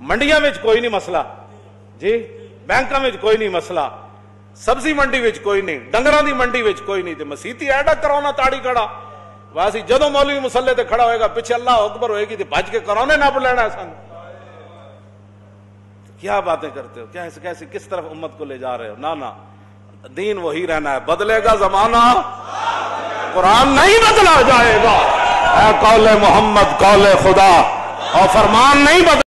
ਮੰਡੀਆਂ ਵਿੱਚ ਕੋਈ ਨਹੀਂ ਮਸਲਾ ਜੀ ਬੈਂਕਾਂ ਵਿੱਚ ਕੋਈ ਨਹੀਂ ਮਸਲਾ ਸਬਜ਼ੀ ਮੰਡੀ ਵਿੱਚ ਕੋਈ ਨਹੀਂ ਡੰਗਰਾਂ ਦੀ ਮੰਡੀ ਵਿੱਚ ਕੋਈ ਨਹੀਂ ਤੇ ਮਸੀਤੀ ਐਡਾ ਕਰਾਉਣਾ ਤਾੜੀ ਖੜਾ ਵਾਸੀ ਜਦੋਂ ਮੌਲਵੀ ਮੁਸੱਲੇ ਤੇ ਖੜਾ ਹੋਏਗਾ ਪਿੱਛੇ ਅੱਲਾਹ ਅਕਬਰ ਹੋਏਗੀ ਤੇ ਭੱਜ ਕੇ ਕਰਾਉਣੇ ਨੱਪ ਲੈਣਾ ਸਾਨੂੰ क्या बातें करते हो कैसे कैसे किस तरफ़ उम्मत को ले जा रहे हो ना ना दीन वही रहना है बदलेगा जमाना कुरान नहीं बदला जाएगा कौले मोहम्मद कौले खुदा और फरमान नहीं बदल